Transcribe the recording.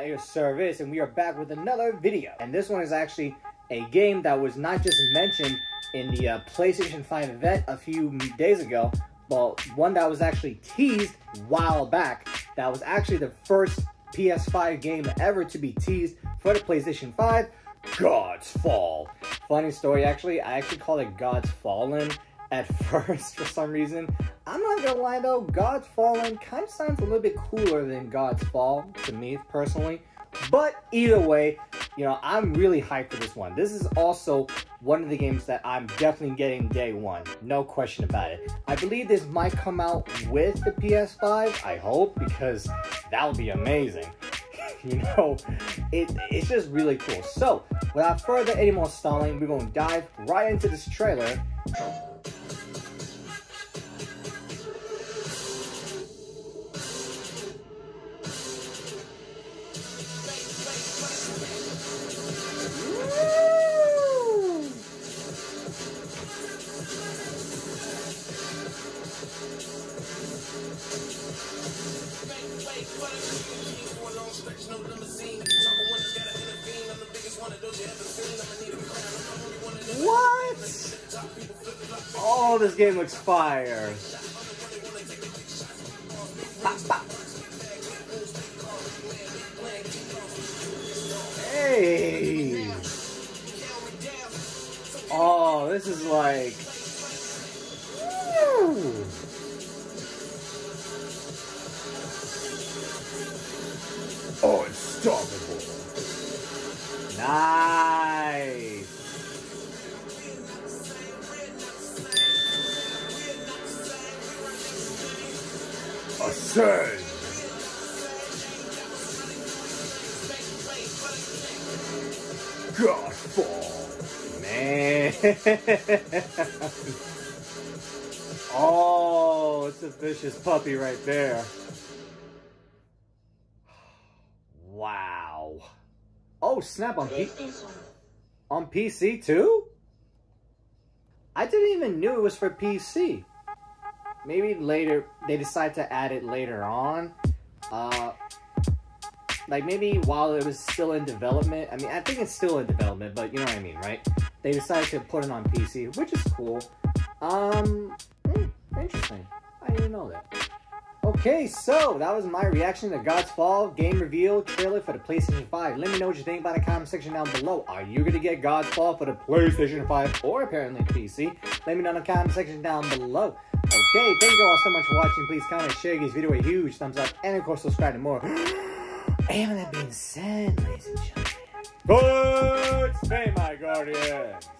at your service, and we are back with another video. And this one is actually a game that was not just mentioned in the uh, PlayStation 5 event a few days ago, but one that was actually teased while back. That was actually the first PS5 game ever to be teased for the PlayStation 5, God's Fall. Funny story, actually, I actually called it God's Fallen at first for some reason. I'm not gonna lie though, God's Fallen kind of sounds a little bit cooler than God's Fall to me personally. But either way, you know, I'm really hyped for this one. This is also one of the games that I'm definitely getting day one. No question about it. I believe this might come out with the PS5, I hope, because that would be amazing. you know, it, it's just really cool. So, without further any more stalling, we're going to dive right into this trailer. What? Oh, this game looks fire. Hey. Oh, this is like. Woo. Unstoppable. Nice. Ascend. Godfall. Man. oh, it's a vicious puppy right there. Wow. Oh, snap on P on PC too? I didn't even knew it was for PC. Maybe later they decide to add it later on. Uh like maybe while it was still in development. I mean, I think it's still in development, but you know what I mean, right? They decided to put it on PC, which is cool. Um, hmm, interesting. I didn't know that. Okay, so that was my reaction to God's Fall game reveal trailer for the PlayStation 5. Let me know what you think about the comment section down below. Are you going to get God's Fall for the PlayStation 5 or apparently PC? Let me know in the comment section down below. Okay, thank you all so much for watching. Please comment, share, this video a huge thumbs up, and of course subscribe to more. and with that being said, ladies and gentlemen, good stay, my guardians.